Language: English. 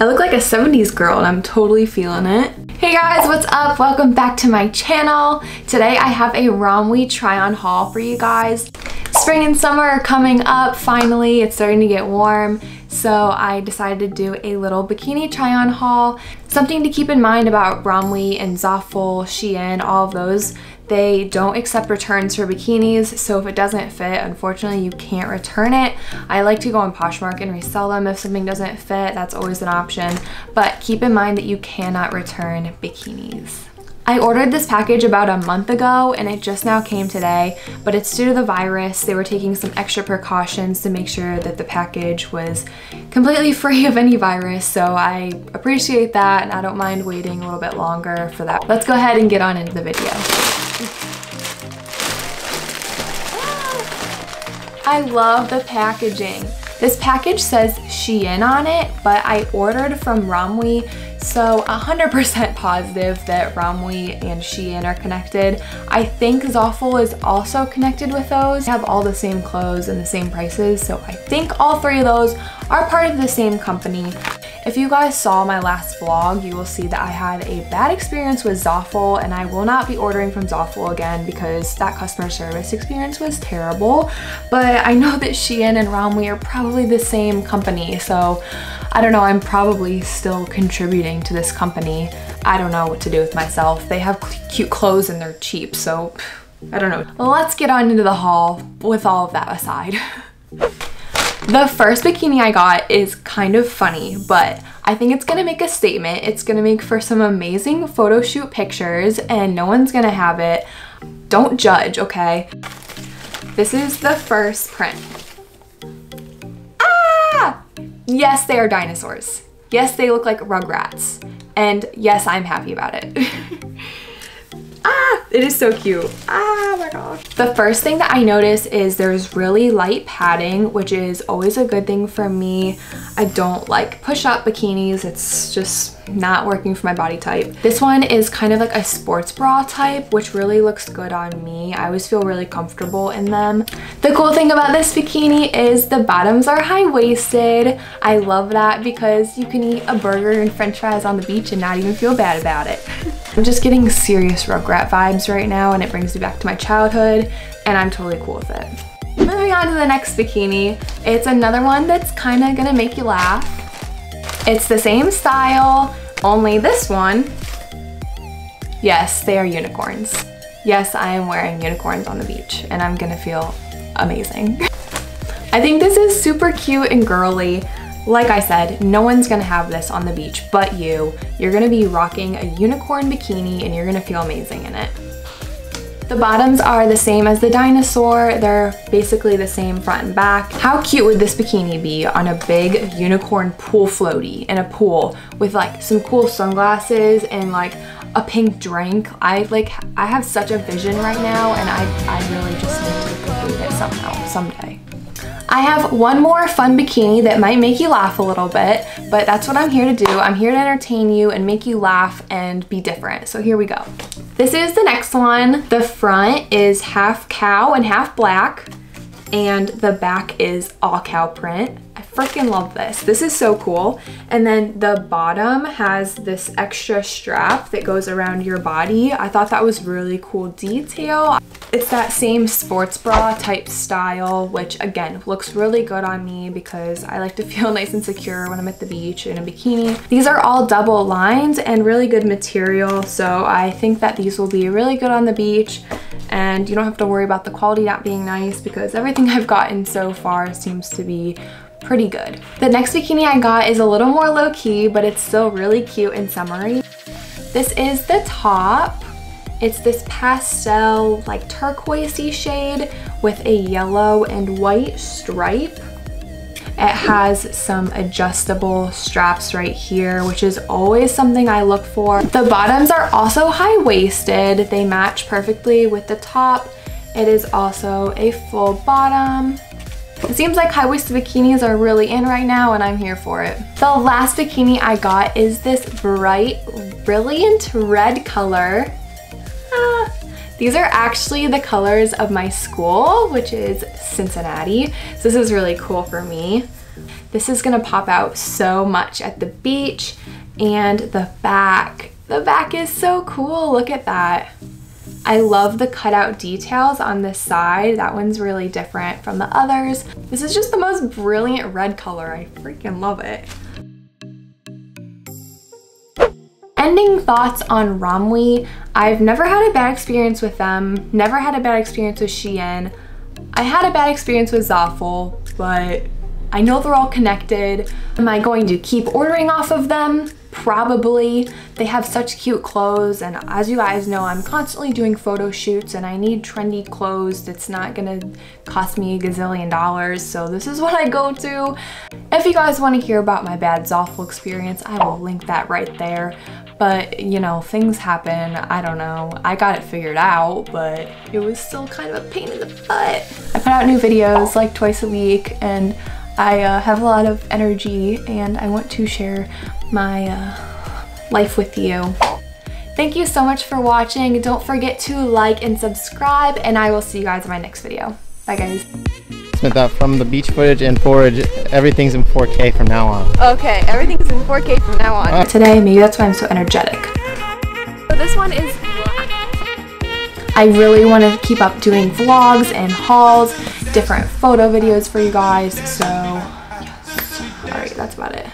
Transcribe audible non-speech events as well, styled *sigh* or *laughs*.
I look like a 70s girl and I'm totally feeling it. Hey guys, what's up? Welcome back to my channel. Today I have a Romwe try-on haul for you guys. Spring and summer are coming up finally. It's starting to get warm. So I decided to do a little bikini try-on haul. Something to keep in mind about Romwe and Zaful, Shein, all of those they don't accept returns for bikinis, so if it doesn't fit, unfortunately you can't return it. I like to go on Poshmark and resell them if something doesn't fit, that's always an option. But keep in mind that you cannot return bikinis. I ordered this package about a month ago and it just now came today, but it's due to the virus. They were taking some extra precautions to make sure that the package was completely *laughs* free of any virus, so I appreciate that and I don't mind waiting a little bit longer for that. Let's go ahead and get on into the video. I love the packaging. This package says Shein on it, but I ordered from Romwe, so 100% positive that Romwe and Shein are connected. I think Zaful is also connected with those. They have all the same clothes and the same prices, so I think all three of those are part of the same company. If you guys saw my last vlog, you will see that I had a bad experience with Zaful and I will not be ordering from Zaful again because that customer service experience was terrible. But I know that Shein and Romwe are probably the same company, so I don't know, I'm probably still contributing to this company. I don't know what to do with myself. They have cute clothes and they're cheap, so I don't know. Let's get on into the haul with all of that aside. *laughs* The first bikini I got is kind of funny, but I think it's gonna make a statement. It's gonna make for some amazing photo shoot pictures and no one's gonna have it. Don't judge, okay? This is the first print. Ah! Yes, they are dinosaurs. Yes, they look like rugrats. And yes, I'm happy about it. *laughs* Ah, it is so cute. Ah, my gosh. The first thing that I notice is there's really light padding, which is always a good thing for me. I don't like push-up bikinis. It's just not working for my body type. This one is kind of like a sports bra type, which really looks good on me. I always feel really comfortable in them. The cool thing about this bikini is the bottoms are high-waisted. I love that because you can eat a burger and french fries on the beach and not even feel bad about it. *laughs* I'm just getting serious Rugrat vibes right now and it brings me back to my childhood and I'm totally cool with it. Moving on to the next bikini. It's another one that's kind of gonna make you laugh. It's the same style, only this one, yes, they are unicorns. Yes, I am wearing unicorns on the beach and I'm gonna feel amazing. *laughs* I think this is super cute and girly. Like I said, no one's gonna have this on the beach but you. You're gonna be rocking a unicorn bikini and you're gonna feel amazing in it. The bottoms are the same as the dinosaur. They're basically the same front and back. How cute would this bikini be on a big unicorn pool floaty in a pool with like some cool sunglasses and like a pink drink. I like, I have such a vision right now and I, I really just need to complete it somehow, someday. I have one more fun bikini that might make you laugh a little bit, but that's what I'm here to do. I'm here to entertain you and make you laugh and be different. So here we go. This is the next one. The front is half cow and half black, and the back is all cow print I freaking love this. This is so cool. And then the bottom has this extra strap that goes around your body. I thought that was really cool detail. It's that same sports bra type style, which again, looks really good on me because I like to *laughs* feel nice and secure when I'm at the beach in a bikini. These are all double lined and really good material. So I think that these will be really good on the beach and you don't have to worry about the quality not being nice because everything *laughs* I've gotten so far seems to be pretty good. The next bikini I got is a little more low-key, but it's still really cute and summery. This is the top. It's this pastel, like turquoisey shade with a yellow and white stripe. It has some adjustable straps right here, which is always something I look for. The bottoms are also high-waisted. They match perfectly with the top. It is also a full bottom. It seems like high-waisted bikinis are really in right now and I'm here for it. The last bikini I got is this bright, brilliant red color. These are actually the colors of my school, which is Cincinnati. So this is really cool for me. This is gonna pop out so much at the beach and the back. The back is so cool, look at that. I love the cutout details on this side. That one's really different from the others. This is just the most brilliant red color. I freaking love it. Ending thoughts on Romwe. I've never had a bad experience with them, never had a bad experience with Shein. I had a bad experience with Zaful, but I know they're all connected. Am I going to keep ordering off of them? Probably. They have such cute clothes and as you guys know, I'm constantly doing photo shoots and I need trendy clothes that's not gonna cost me a gazillion dollars, so this is what I go to. If you guys wanna hear about my bad Zaful experience, I will link that right there. But, you know, things happen, I don't know. I got it figured out, but it was still kind of a pain in the butt. I put out new videos like twice a week and I uh, have a lot of energy and I want to share my uh, life with you. Thank you so much for watching. Don't forget to like and subscribe and I will see you guys in my next video. Bye guys. That from the beach footage and forage, everything's in 4K from now on. Okay, everything's in 4K from now on. Uh, Today, maybe that's why I'm so energetic. So this one is I really want to keep up doing vlogs and hauls, different photo videos for you guys, so yes. Alright, that's about it.